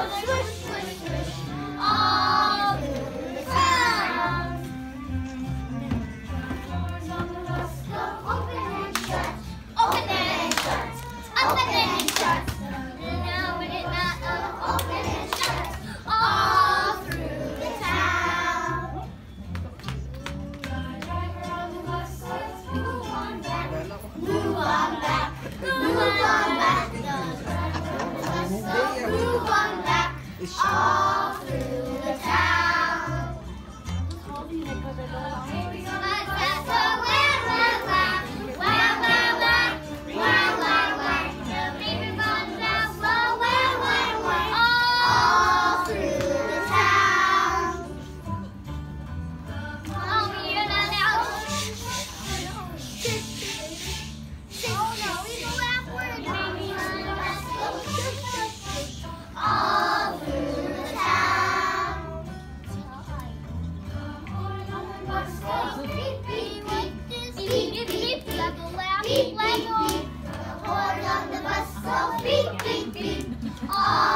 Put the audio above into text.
Swish, swish. Amen. beep, beep, beep. Horn on the bus, so beep, beep, beep.